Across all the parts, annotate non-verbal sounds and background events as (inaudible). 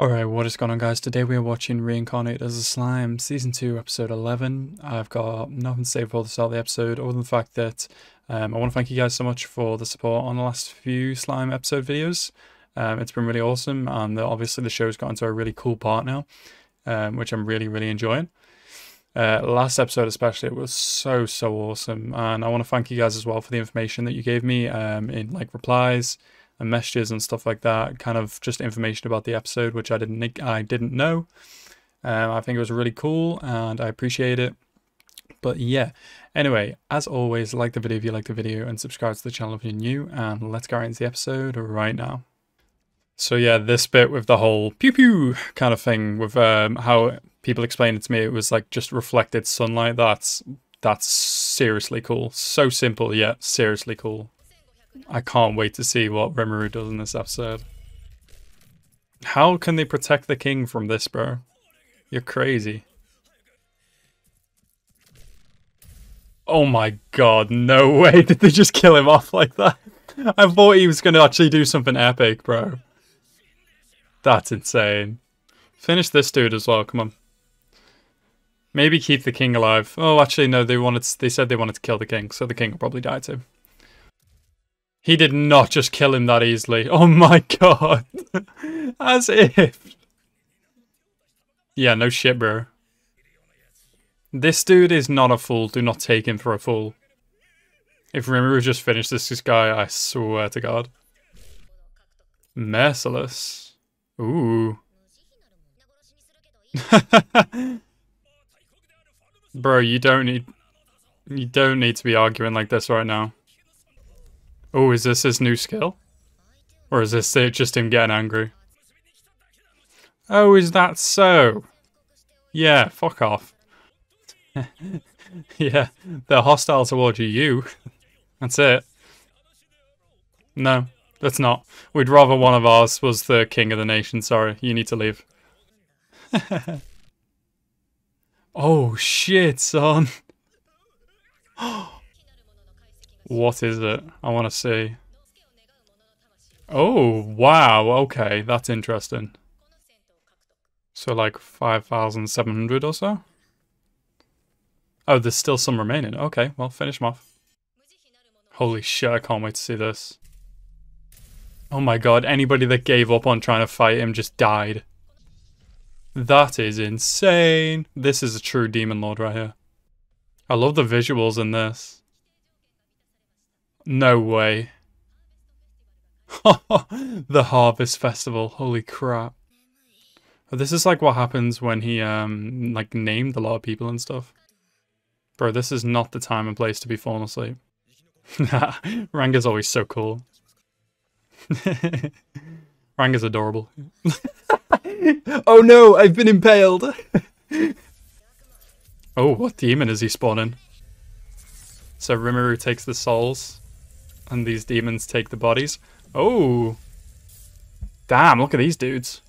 Alright, what is going on guys? Today we are watching Reincarnate as a Slime, Season 2, Episode 11. I've got nothing to say before the start of the episode, other than the fact that um, I want to thank you guys so much for the support on the last few Slime episode videos. Um, it's been really awesome, and the, obviously the show's gotten to a really cool part now, um, which I'm really, really enjoying. Uh, last episode especially, it was so, so awesome, and I want to thank you guys as well for the information that you gave me um, in like replies, and messages and stuff like that. Kind of just information about the episode, which I didn't I didn't know. Um, I think it was really cool, and I appreciate it. But yeah, anyway, as always, like the video if you like the video, and subscribe to the channel if you're new. And let's get right into the episode right now. So yeah, this bit with the whole pew pew kind of thing, with um, how people explained it to me, it was like just reflected sunlight. That's that's seriously cool. So simple yet seriously cool. I can't wait to see what Rimuru does in this episode. How can they protect the king from this, bro? You're crazy. Oh my god, no (laughs) way did they just kill him off like that? I thought he was going to actually do something epic, bro. That's insane. Finish this dude as well, come on. Maybe keep the king alive. Oh, actually, no, they wanted. they said they wanted to kill the king, so the king will probably die too. He did not just kill him that easily. Oh my god. (laughs) As if. Yeah, no shit, bro. This dude is not a fool. Do not take him for a fool. If Rimuru just finished this, this guy, I swear to God. Merciless. Ooh. (laughs) Bro, you don't need... You don't need to be arguing like this right now. Oh, is this his new skill? Or is this just him getting angry? Oh, is that so? Yeah, fuck off. (laughs) yeah, they're hostile towards you. That's it. No, that's not. We'd rather one of ours was the king of the nation. Sorry, you need to leave. (laughs) oh shit, son. (gasps) Oh, What is it? I want to see. Oh, wow. Okay, that's interesting. So like 5,700 or so? Oh, there's still some remaining. Okay, well, finish them off. Holy shit, I can't wait to see this. Oh my god, anybody that gave up on trying to fight him just died. That is insane. This is a true Demon Lord right here. I love the visuals in this. No way. (laughs) the Harvest Festival. Holy crap. This is like what happens when he um like named a lot of people and stuff. Bro, this is not the time and place to be falling asleep. (laughs) Ranga's always so cool. (laughs) Ranga's adorable. oh no, I've been impaled. oh, what demon is he spawning? So Rimuru takes the souls. And these demons take the bodies. Oh. Damn, look at these dudes.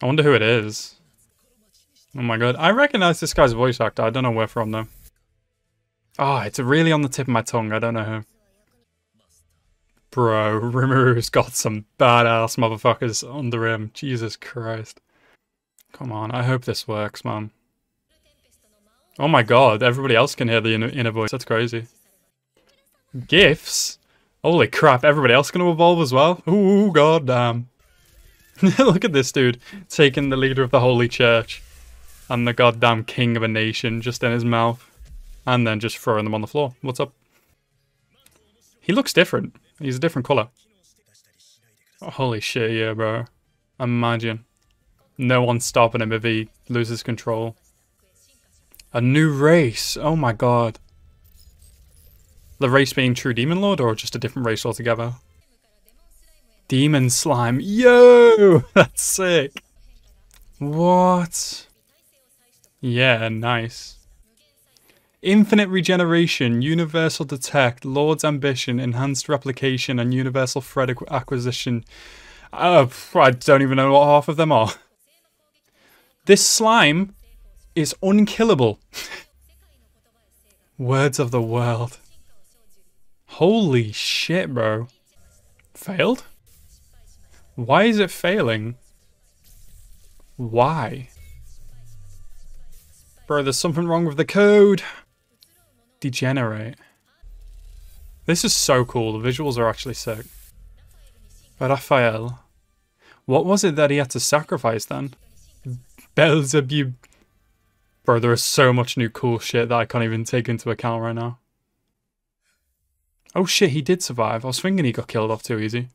I wonder who it is. Oh my god. I recognize this guy's voice actor. I don't know where from though. Ah, oh, it's really on the tip of my tongue. I don't know who. Bro, (laughs) Rimuru's got some badass motherfuckers under him. Jesus Christ. Come on, I hope this works, man. Oh my god, everybody else can hear the inner, inner voice. That's crazy. Gifts? Holy crap, everybody else gonna evolve as well? Ooh, goddamn. (laughs) Look at this dude, taking the leader of the Holy Church and the goddamn king of a nation just in his mouth. And then just throwing them on the floor. What's up? He looks different. He's a different colour. Oh, holy shit, yeah, bro. Imagine. No one's stopping him if he loses control. A new race. Oh my god. The race being True Demon Lord or just a different race altogether? Demon Slime. Yo! (laughs) That's sick. What? Yeah, nice. Infinite Regeneration, Universal Detect, Lord's Ambition, Enhanced Replication, and Universal Thread Acquisition. Uh, I don't even know what half of them are. This slime is unkillable. (laughs) Words of the world. Holy shit, bro. Failed? Why is it failing? Why? Bro, there's something wrong with the code. Degenerate. This is so cool. The visuals are actually sick. Raphael. What was it that he had to sacrifice then? Beelzebub. Bro, there is so much new cool shit that I can't even take into account right now. Oh shit, he did survive. I was thinking he got killed off too easy.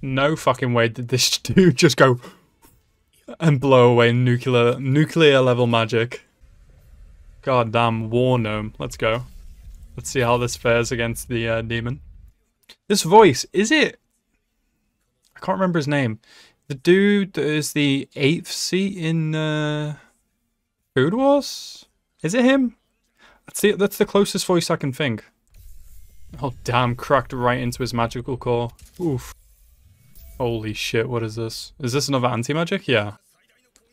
No fucking way did this (laughs) dude just go and blow away nuclear nuclear level magic. God damn, War Gnome. Let's go. Let's see how this fares against the uh, demon. This voice, is it? I can't remember his name. The dude that is the eighth seat in uh, Food Wars? Is it him? That's the, that's the closest voice I can think. Oh damn, cracked right into his magical core. Oof. Holy shit, what is this? Is this another anti-magic? Yeah.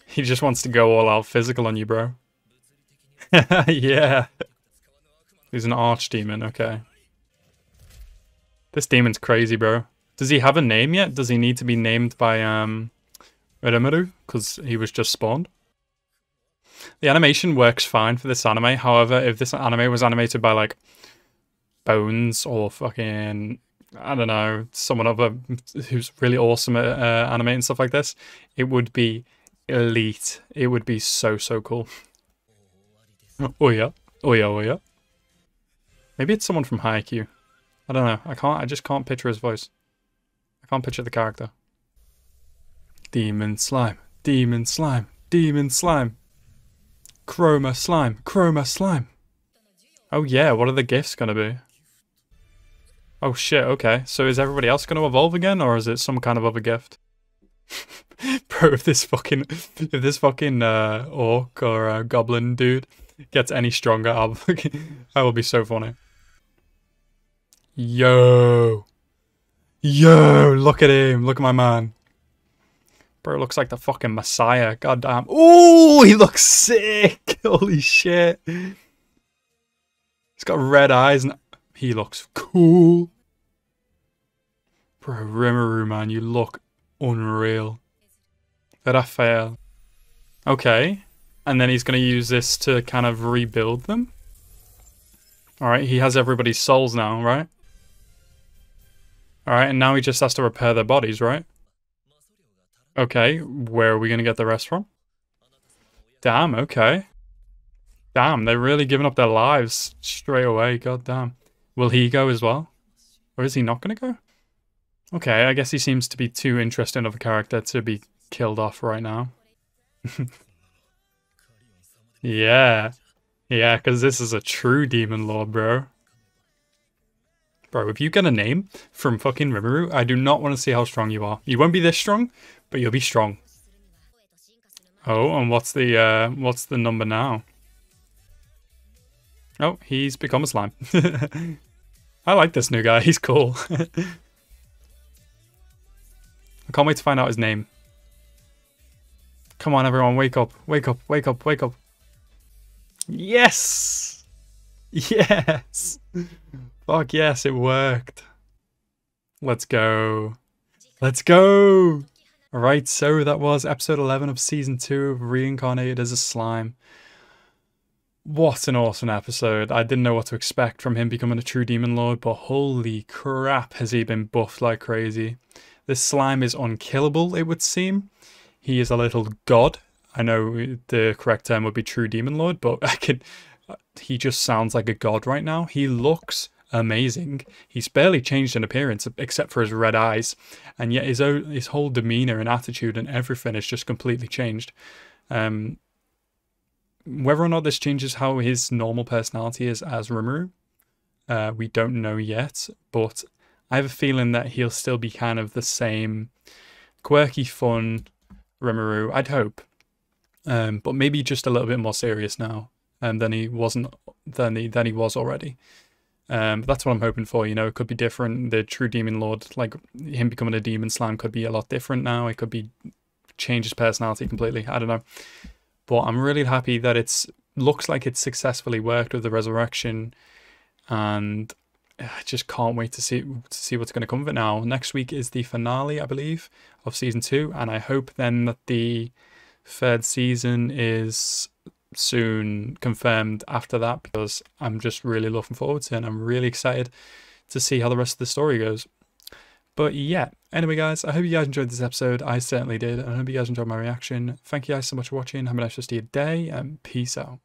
He just wants to go all out physical on you, bro. (laughs) yeah. He's an archdemon, okay. This demon's crazy, bro. Does he have a name yet? Does he need to be named by um Rimuru? Because he was just spawned? The animation works fine for this anime. However, if this anime was animated by like Bones or fucking I don't know someone other who's really awesome at uh, animating stuff like this, it would be elite. It would be so so cool. oh yeah, oh yeah, oh yeah. Maybe it's someone from Haikyuu. I don't know. I can't. I just can't picture his voice. I can't picture the character. Demon slime. Demon slime. Demon slime. Chroma slime. Chroma slime. Oh yeah, what are the gifts gonna be? Oh shit, okay. So is everybody else gonna evolve again, or is it some kind of other gift? (laughs) Bro, if this fucking, if this fucking uh, orc or uh, goblin dude gets any stronger, I'll, (laughs) I will be so funny. Yo. Yo, look at him. Look at my man. Bro looks like the fucking messiah. God damn. Oh, he looks sick. (laughs) Holy shit. He's got red eyes and he looks cool. Bro, Rimuru, man, you look unreal. Raphael. Okay. And then he's going to use this to kind of rebuild them. Alright, he has everybody's souls now, right? Alright, and now he just has to repair their bodies, right? Okay, where are we going to get the rest from? Damn, okay. Damn, they're really giving up their lives straight away, god damn. Will he go as well? Or is he not going to go? Okay, I guess he seems to be too interesting of a character to be killed off right now. (laughs) yeah. Yeah, because this is a true demon lord, bro. Bro, if you get a name from fucking Rimuru, I do not want to see how strong you are. You won't be this strong, but you'll be strong. Oh, and what's the uh, what's the number now? Oh, he's become a slime. (laughs) I like this new guy. (laughs) He's cool. I can't wait to find out his name. Come on, everyone, wake up, wake up, wake up, wake up. Yes! Yes! Fuck yes, it worked. Let's go. Let's go! Alright, so that was episode 11 of season 2 of Reincarnated as a Slime. What an awesome episode. I didn't know what to expect from him becoming a true demon lord, but holy crap has he been buffed like crazy. This slime is unkillable, it would seem. He is a little god. I know the correct term would be true demon lord, but (laughs) I can he just sounds like a god right now. He looks amazing. He's barely changed in appearance except for his red eyes, and yet his own, his whole demeanor and attitude and everything has just completely changed. Um, whether or not this changes how his normal personality is as Rimuru, uh, we don't know yet. But I have a feeling that he'll still be kind of the same quirky, fun Rimuru. I'd hope, um, but maybe just a little bit more serious now um, than he wasn't than he than he was already. Um, that's what I'm hoping for. You know, it could be different. The true demon lord, like him becoming a demon slime, could be a lot different now. It could be change his personality completely. I don't know, but I'm really happy that it's looks like it's successfully worked with the resurrection, and uh, I just can't wait to see to see what's going to come of it now. Next week is the finale, I believe, of season two, and I hope then that the third season is soon confirmed after that because I'm just really looking forward to it and I'm really excited to see how the rest of the story goes. But yeah, anyway, guys, I hope you guys enjoyed this episode. I certainly did. And I hope you guys enjoyed my reaction. Thank you guys so much for watching. Have a nice rest of your day and peace out.